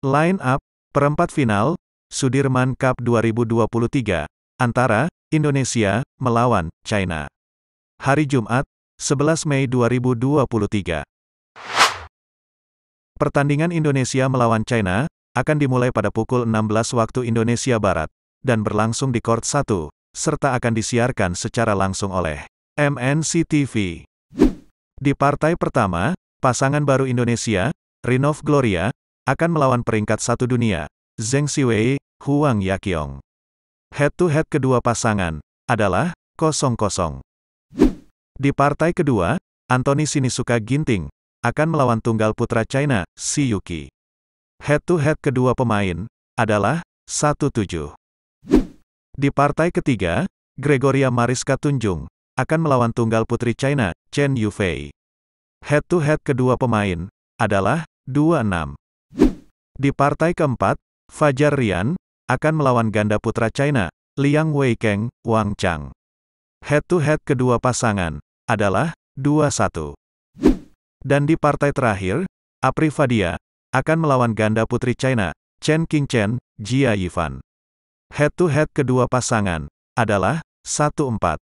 Line up, perempat final, Sudirman Cup 2023, antara, Indonesia, melawan, China. Hari Jumat, 11 Mei 2023. Pertandingan Indonesia melawan China, akan dimulai pada pukul 16 waktu Indonesia Barat, dan berlangsung di Court 1, serta akan disiarkan secara langsung oleh MNC TV. Di partai pertama, pasangan baru Indonesia, Rinov Gloria, akan melawan peringkat satu dunia, Zheng Siwei, Huang Yaqiong. Head-to-head kedua pasangan, adalah, 0-0. Di partai kedua, Anthony Sinisuka Ginting, akan melawan tunggal putra China, Si Yuki. Head-to-head kedua pemain, adalah, 1-7. Di partai ketiga, Gregoria Mariska Tunjung, akan melawan tunggal putri China, Chen Yufei. Head-to-head kedua pemain, adalah, 2-6. Di partai keempat, Fajar Rian, akan melawan ganda putra China, Liang Weikeng, Wang Chang. Head-to-head kedua pasangan, adalah, 2-1. Dan di partai terakhir, Apri Fadia, akan melawan ganda putri China, Chen Qingchen, Jia Yifan. Head-to-head kedua pasangan, adalah, 1-4.